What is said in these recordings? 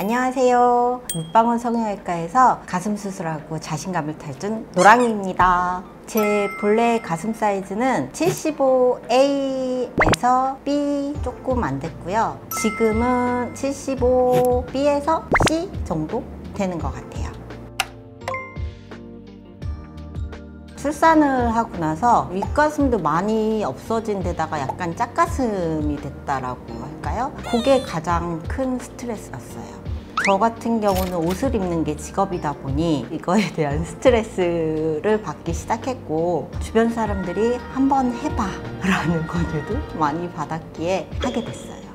안녕하세요. 물방울 성형외과에서 가슴 수술하고 자신감을 탈준 노랑이입니다. 제 본래 가슴 사이즈는 75A에서 B 조금 안 됐고요. 지금은 75B에서 C 정도 되는 것 같아요. 출산을 하고 나서 윗가슴도 많이 없어진 데다가 약간 짝가슴이 됐다라고 할까요? 그게 가장 큰 스트레스였어요. 저 같은 경우는 옷을 입는 게 직업이다 보니 이거에 대한 스트레스를 받기 시작했고 주변 사람들이 한번 해봐 라는 권유도 많이 받았기에 하게 됐어요.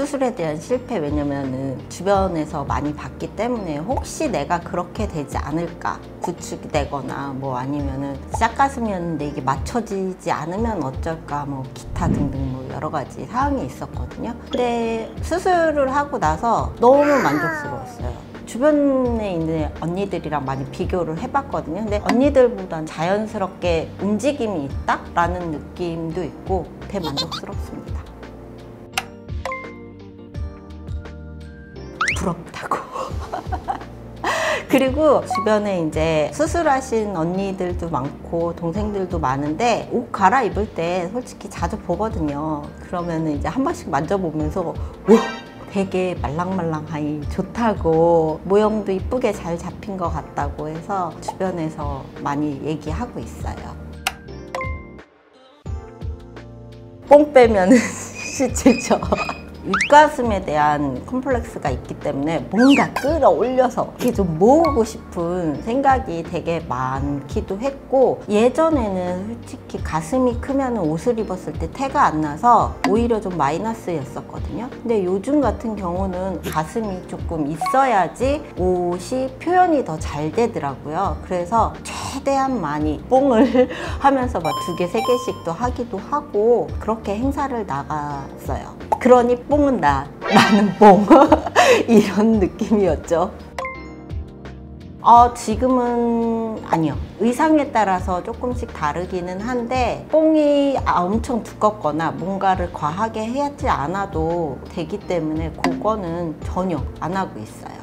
수술에 대한 실패 왜냐면은 주변에서 많이 봤기 때문에 혹시 내가 그렇게 되지 않을까 구축이 되거나 뭐 아니면은 짝가슴이었는데 이게 맞춰지지 않으면 어쩔까 뭐 기타 등등 뭐 여러 가지 사항이 있었거든요 근데 수술을 하고 나서 너무 만족스러웠어요 주변에 있는 언니들이랑 많이 비교를 해봤거든요. 근데 언니들보단 자연스럽게 움직임이 있다라는 느낌도 있고 대만족스럽습니다. 그리고 주변에 이제 수술하신 언니들도 많고 동생들도 많은데 옷 갈아입을 때 솔직히 자주 보거든요. 그러면 이제 한 번씩 만져보면서 와 되게 말랑말랑하니 좋다고 모형도 이쁘게 잘 잡힌 것 같다고 해서 주변에서 많이 얘기하고 있어요. 뽕 빼면은 실제죠. 윗가슴에 대한 컴플렉스가 있기 때문에 뭔가 끌어올려서 이렇게 좀 모으고 싶은 생각이 되게 많기도 했고 예전에는 솔직히 가슴이 크면 옷을 입었을 때 태가 안 나서 오히려 좀 마이너스였었거든요. 근데 요즘 같은 경우는 가슴이 조금 있어야지 옷이 표현이 더 잘 되더라고요. 그래서 최대한 많이 뽕을 하면서 막 두 개, 세 개씩도 하기도 하고 그렇게 행사를 나갔어요 그러니 뽕은 나, 나는 뽕 이런 느낌이었죠. 어, 지금은 아니요. 의상에 따라서 조금씩 다르기는 한데 뽕이 아, 엄청 두껍거나 뭔가를 과하게 해야지 않아도 되기 때문에 그거는 전혀 안 하고 있어요.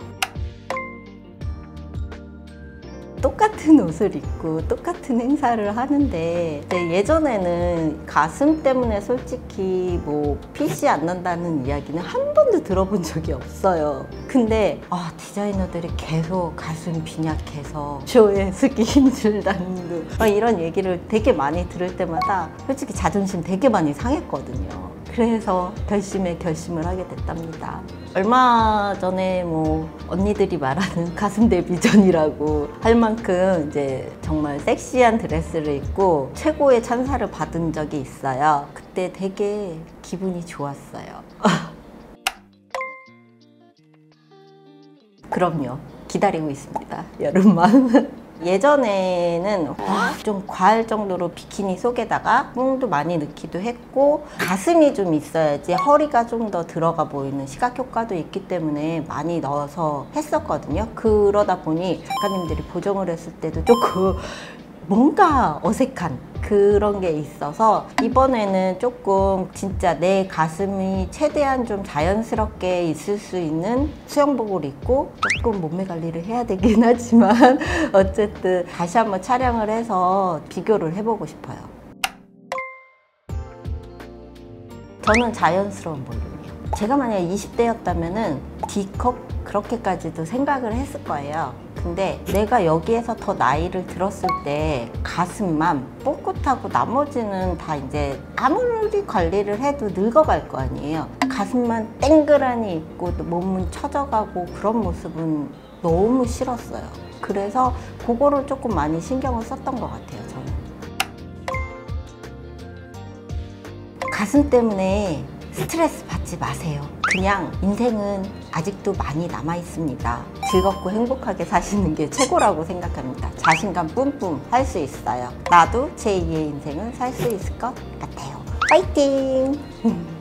똑같은 옷을 입고 똑같은 행사를 하는데 예전에는 가슴 때문에 솔직히 뭐 PC 안 난다는 이야기는 한 번도 들어본 적이 없어요. 근데 아, 디자이너들이 계속 가슴 빈약해서 쇼에 쓰기 힘들다는 등 이런 얘기를 되게 많이 들을 때마다 솔직히 자존심 되게 많이 상했거든요. 그래서 결심에 결심을 하게 됐답니다. 얼마 전에 뭐 언니들이 말하는 가슴 데뷔전이라고 할 만큼 이제 정말 섹시한 드레스를 입고 최고의 찬사를 받은 적이 있어요. 그때 되게 기분이 좋았어요. 그럼요. 기다리고 있습니다. 여름만. 예전에는 좀 과할 정도로 비키니 속에다가 뽕도 많이 넣기도 했고 가슴이 좀 있어야지 허리가 좀 더 들어가 보이는 시각 효과도 있기 때문에 많이 넣어서 했었거든요. 그러다 보니 작가님들이 보정을 했을 때도 조금 뭔가 어색한 그런 게 있어서 이번에는 조금 진짜 내 가슴이 최대한 좀 자연스럽게 있을 수 있는 수영복을 입고 조금 몸매 관리를 해야 되긴 하지만 어쨌든 다시 한번 촬영을 해서 비교를 해보고 싶어요. 저는 자연스러운 볼륨이요. 제가 만약 20대였다면 D컵 그렇게까지도 생각을 했을 거예요. 근데 내가 여기에서 더 나이를 들었을 때 가슴만 뻣뻣하고 나머지는 다 이제 아무리 관리를 해도 늙어갈 거 아니에요. 가슴만 땡그라니 있고 몸은 처져가고 그런 모습은 너무 싫었어요. 그래서 그거를 조금 많이 신경을 썼던 것 같아요, 저는. 가슴 때문에 스트레스 받지 마세요. 그냥 인생은 아직도 많이 남아 있습니다. 즐겁고 행복하게 사시는 게 최고라고 생각합니다. 자신감 뿜뿜 할 수 있어요. 나도 제2의 인생을 살 수 있을 것 같아요. 파이팅!